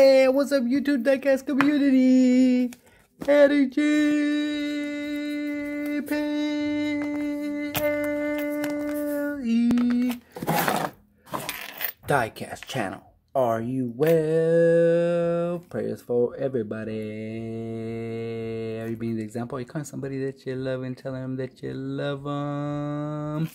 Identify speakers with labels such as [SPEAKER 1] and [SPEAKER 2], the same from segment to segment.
[SPEAKER 1] Hey, what's up, YouTube Diecast community? Eddie G. P. L. E. Diecast channel. Are you well? Prayers for everybody. Are you being the example? Are you calling somebody that you love and telling them that you love them?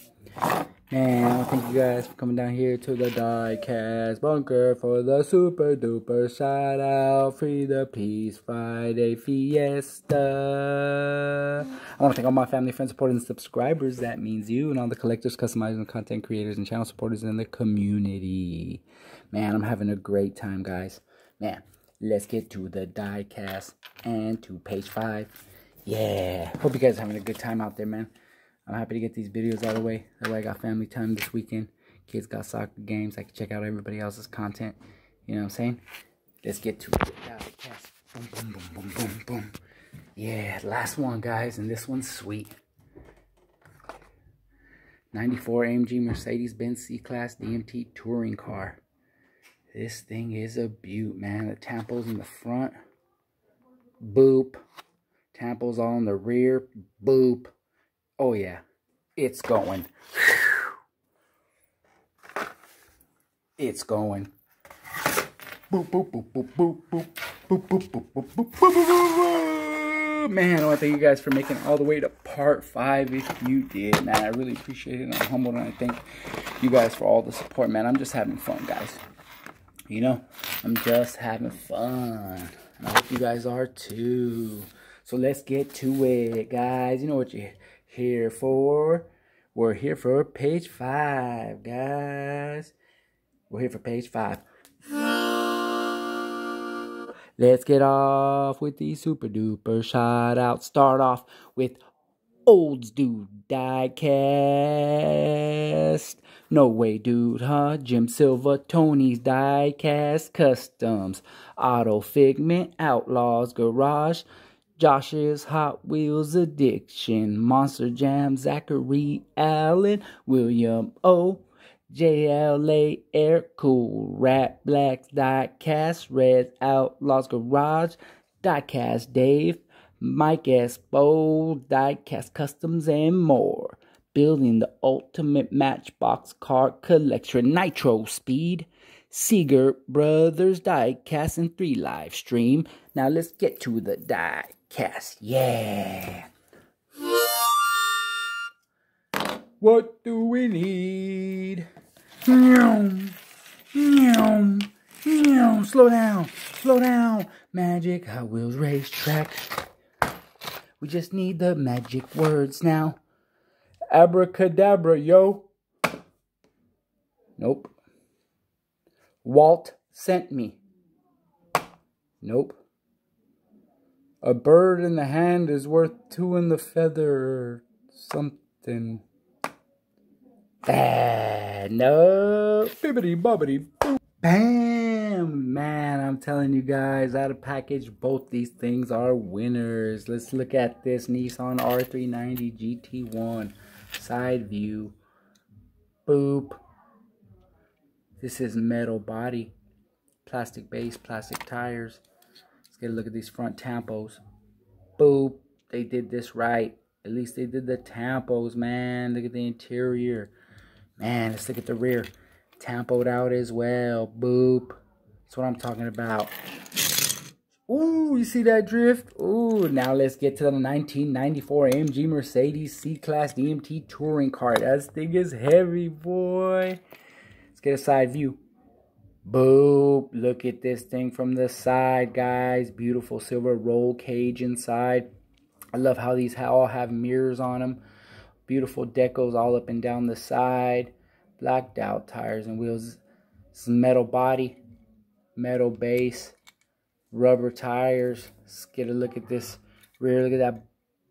[SPEAKER 1] And thank you guys for coming down here to the Diecast Bunker for the super duper shout out Free the Peace Friday Fiesta. I want to thank all my family, friends, supporters, and subscribers. That means you and all the collectors, customizers, content creators and channel supporters in the community. Man, I'm having a great time, guys. Man, let's get to the Diecast and to page five. Yeah, hope you guys are having a good time out there, man. I'm happy to get these videos out of the way. That way I got family time this weekend. Kids got soccer games. I can check out everybody else's content. You know what I'm saying? Let's get to it. Boom, boom, boom, boom, boom, boom. Yeah, last one, guys. And this one's sweet. 94 AMG Mercedes-Benz C-Class DMT touring car. This thing is a beaut, man. The tampos in the front. Boop. Tampos all in the rear. Boop. Oh, yeah. It's going. It's going. Boop, boop, boop, boop, boop, boop. Boop, boop, boop, boop, boop, boop, Man, I want to thank you guys for making all the way to part five if you did, man. I really appreciate it. I'm humbled and I thank you guys for all the support, man. I'm just having fun, guys. You know, I'm just having fun. And I hope you guys are too. So let's get to it, guys. You know what you here for. We're here for page five, guys. We're here for page five. Let's get off with the super duper shout out. Start off with Olds Dude Diecast. No way, dude, huh? Jim Silva, Tony's Diecast Customs. Auto Figment, Outlaws Garage. Josh's Hot Wheels Addiction, Monster Jam, Zachary Allen, William O, JLA Air Cool, Rat Blacks Diecast, Red Outlaws Garage, Diecast Dave, Mike S, Espo, Diecast Customs, and more. Building the ultimate Matchbox car collection, Nitro Speed, Seeger Brothers Diecast, and 3 live stream. Now let's get to the die cast. Yeah. What do we need? Meow, meow, meow. Slow down, slow down. Magic Hot Wheels racetrack. We just need the magic words now. Abracadabra, yo. Nope. Walt sent me. Nope. A bird in the hand is worth two in the feather. Something. Ah, no. Bibbity bobbity boop. Bam! Man, I'm telling you guys, out of package, both these things are winners. Let's look at this Nissan R390 GT1 side view. Boop. This is metal body, plastic base, plastic tires. Let's get a look at these front tampos. Boop. They did this right. At least they did the tampos, man. Look at the interior. Man, let's look at the rear. Tampoed out as well. Boop. That's what I'm talking about. Ooh, you see that drift? Ooh, now let's get to the 1994 AMG Mercedes C-Class DMT Touring Car. That thing is heavy, boy. Let's get a side view. Boop. Look at this thing from the side, guys. Beautiful silver roll cage inside. I love how these all have mirrors on them. Beautiful decos all up and down the side. Blacked out tires and wheels. Metal body. Metal base. Rubber tires. Let's get a look at this rear. Look at that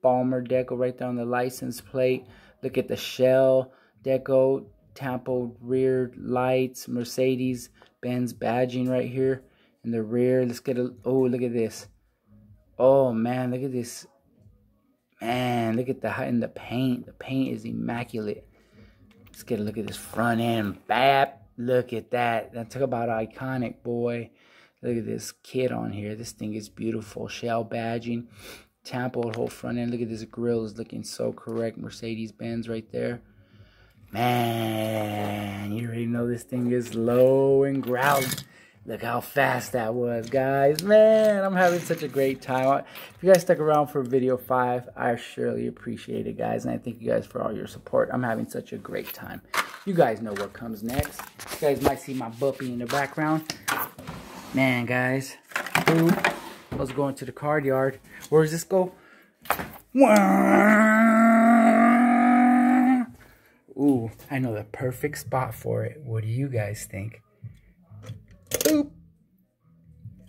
[SPEAKER 1] Balmer deco right there on the license plate. Look at the shell deco. Tampo rear lights. Mercedes Benz badging right here in the rear. Let's get a oh look at this. Oh man, look at this. Man, look at the height in the paint. The paint is immaculate. Let's get a look at this front end. Bap. Look at that. That talk about iconic, boy. Look at this kit on here. This thing is beautiful. Shell badging. Tampo whole front end. Look at this grill is looking so correct. Mercedes-Benz right there. Man, you already know this thing is low and growling. Look how fast that was, guys. Man, I'm having such a great time. If you guys stuck around for video five, I surely appreciate it, guys. And I thank you guys for all your support. I'm having such a great time. You guys know what comes next. You guys might see my buppy in the background. Man, guys. Boop. I was going to the card yard. Where does this go? Ooh, I know the perfect spot for it. What do you guys think? Boop.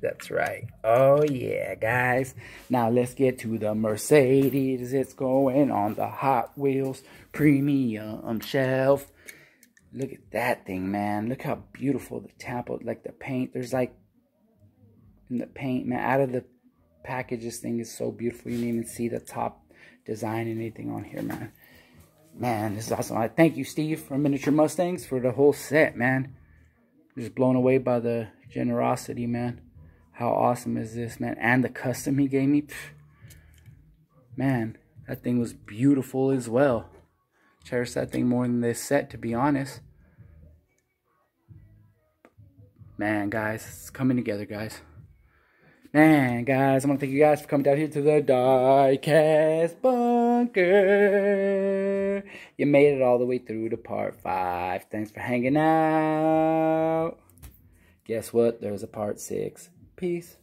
[SPEAKER 1] That's right. Oh, yeah, guys. Now let's get to the Mercedes. It's going on the Hot Wheels premium shelf. Look at that thing, man. Look how beautiful the tampo, like the paint. There's like in the paint, man. Out of the package, this thing is so beautiful. You didn't even see the top design and anything on here, man. Man, this is awesome. I thank you, Steve, from Miniature Mustangs for the whole set, man. I'm just blown away by the generosity, man. How awesome is this, man? And the custom he gave me. Pff. Man, that thing was beautiful as well. Cherish that thing more than this set, to be honest. Man, guys, it's coming together, guys. Man, guys, I want to thank you guys for coming down here to the Diecast Bunker. You made it all the way through to part five. Thanks for hanging out. Guess what? There's a part six. Peace.